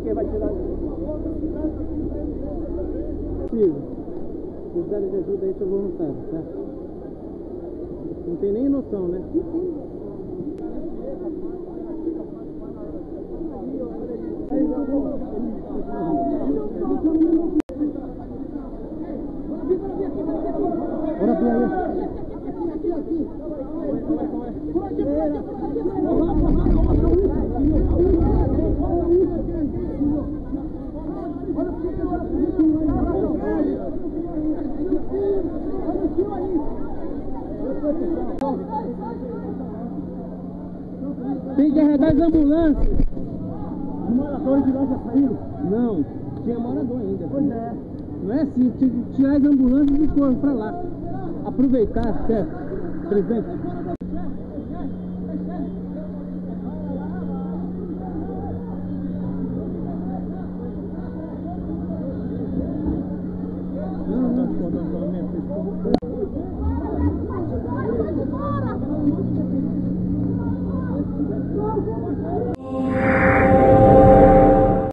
sei quem vai tirar. Se José de Jesus deixa sou voluntário, tá? Não tem nem noção, né? Bora, Pia, aí. Aqui, aqui, aqui. Por aqui, por aqui, por aqui. Tem que arredar as ambulâncias. Os moradores de lá já saíram? Não, tinha morador ainda. Pois é. Não é assim, tinha que tirar as ambulâncias e pôr pra lá. Aproveitar, certo? Presidente.